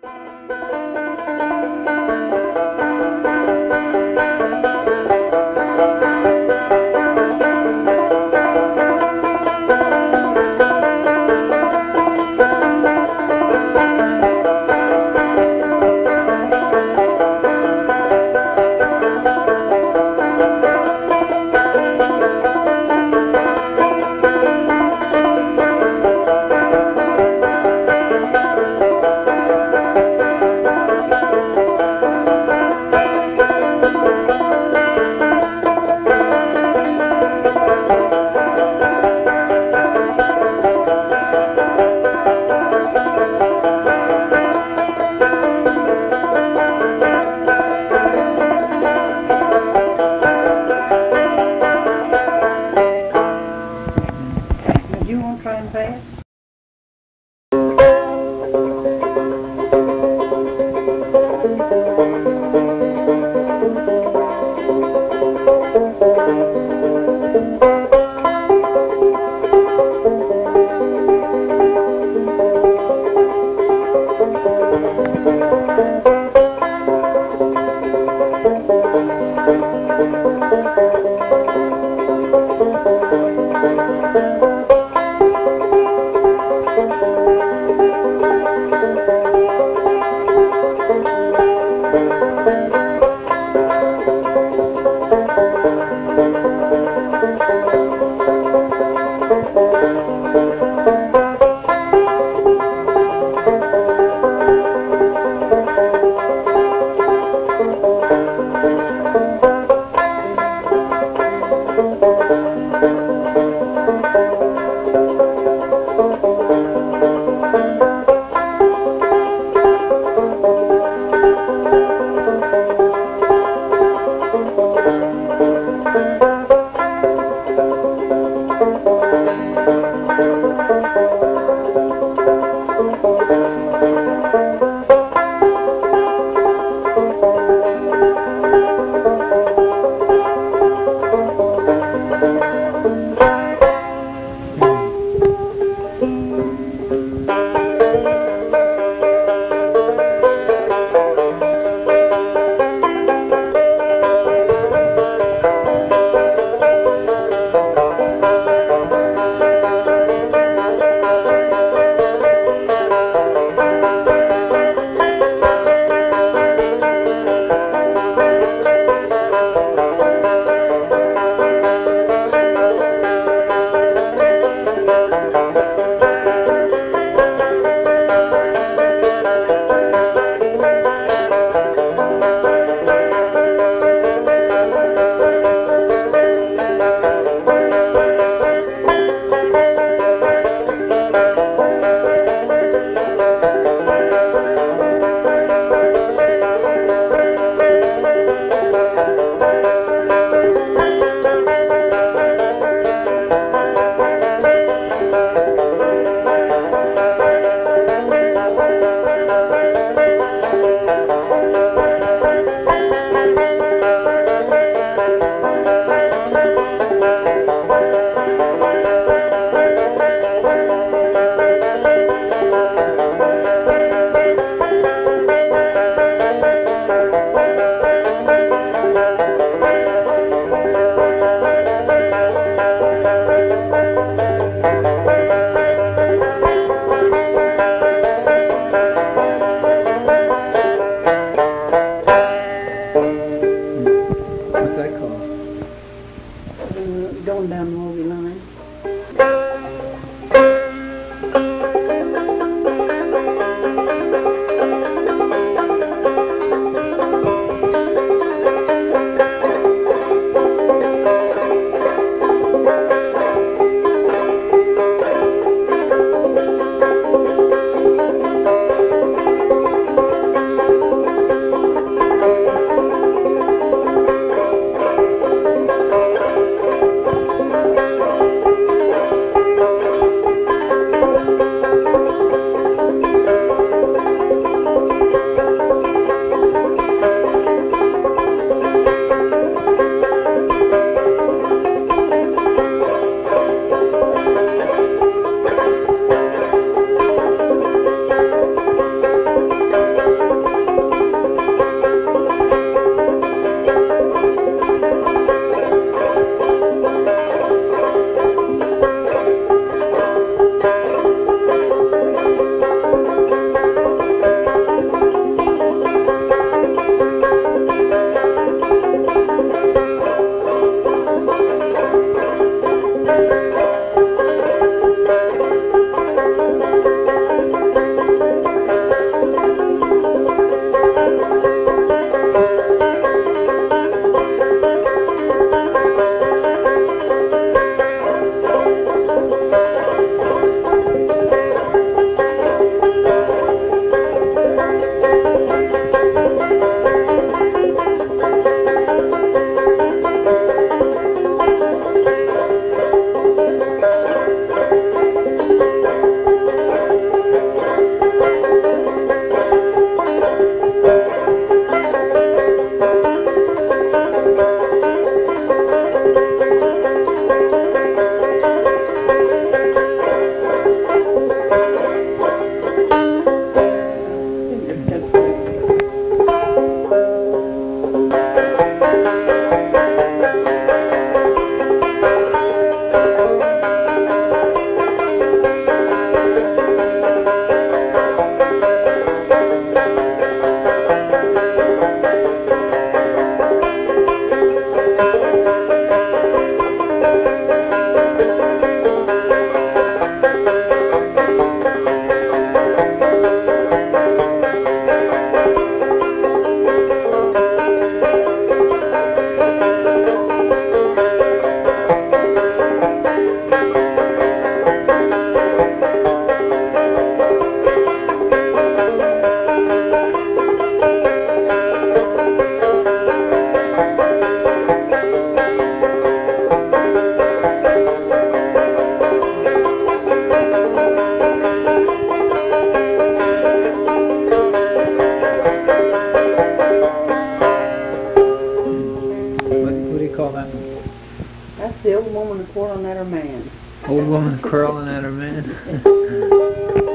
Do you Woman quarreling at her man. Old woman quarreling at her man.